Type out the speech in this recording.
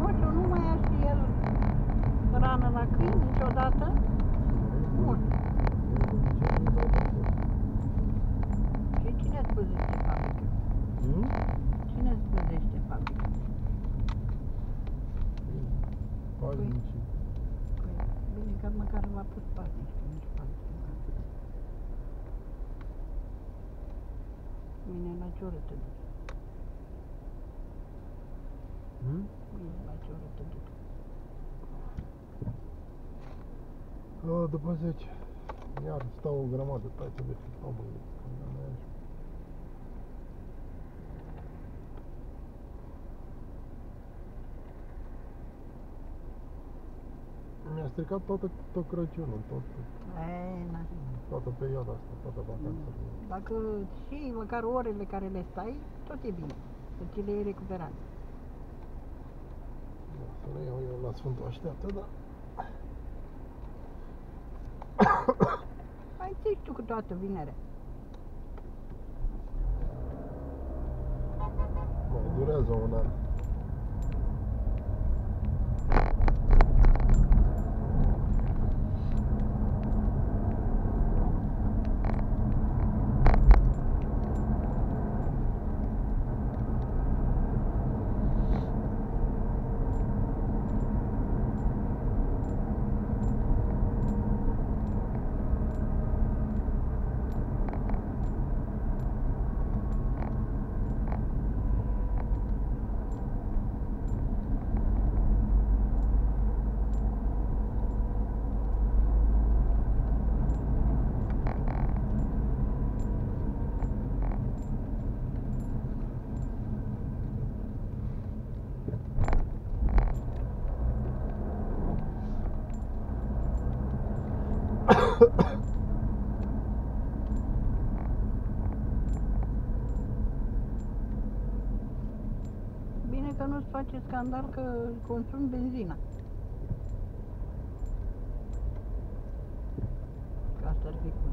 Moșu nu mai ia și el rană la câini niciodată? Bun. Și cine îți păzește fabrica? Hmm? Cine îți păzește fabrica? Paznicii. Păi, bine că măcar l-a pus paznici, nici paznici. меня натер это Меня натер это Надо позять. Я встал громады, та тебе побыли. Stricat toată, tot Crăciunul, tot, Ei, na. toată perioada asta, toată vacanța. Dacă și măcar orele care le stai, tot e bine. Să ți le iei recuperate. Da, să le iau eu la Sfântul Așteaptă, da. Mai ții tu câteodată vinerea. Mai durează un an. Bine că nu-ți face scandal că consumi benzina. Că asta ar fi cu